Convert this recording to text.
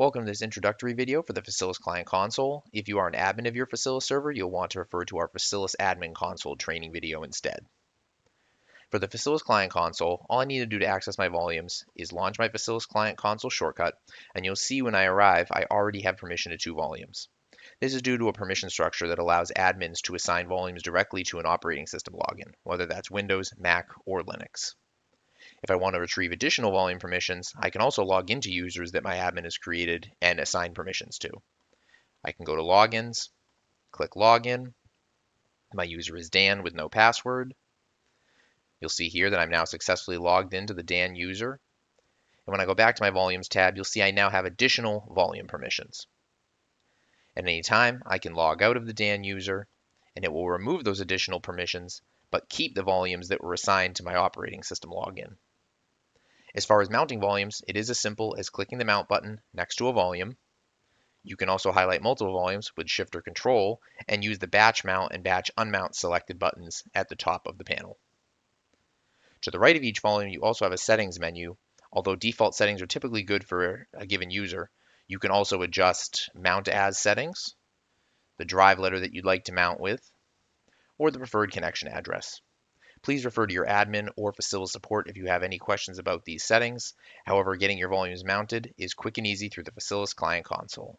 Welcome to this introductory video for the Facilis Client Console. If you are an admin of your Facilis server, you'll want to refer to our Facilis Admin Console training video instead. For the Facilis Client Console, all I need to do to access my volumes is launch my Facilis Client Console shortcut, and you'll see when I arrive, I already have permission to two volumes. This is due to a permission structure that allows admins to assign volumes directly to an operating system login, whether that's Windows, Mac, or Linux. If I want to retrieve additional volume permissions, I can also log into users that my admin has created and assign permissions to. I can go to Logins, click Login. My user is Dan with no password. You'll see here that I'm now successfully logged into the Dan user. And when I go back to my Volumes tab, you'll see I now have additional volume permissions. At any time, I can log out of the Dan user, and it will remove those additional permissions, but keep the volumes that were assigned to my operating system login. As far as mounting volumes, it is as simple as clicking the Mount button next to a volume. You can also highlight multiple volumes with Shift or Control and use the Batch Mount and Batch Unmount selected buttons at the top of the panel. To the right of each volume, you also have a Settings menu. Although default settings are typically good for a given user, you can also adjust Mount As settings, the drive letter that you'd like to mount with, or the preferred connection address. Please refer to your admin or Facilis support if you have any questions about these settings. However, getting your volumes mounted is quick and easy through the Facilis Client Console.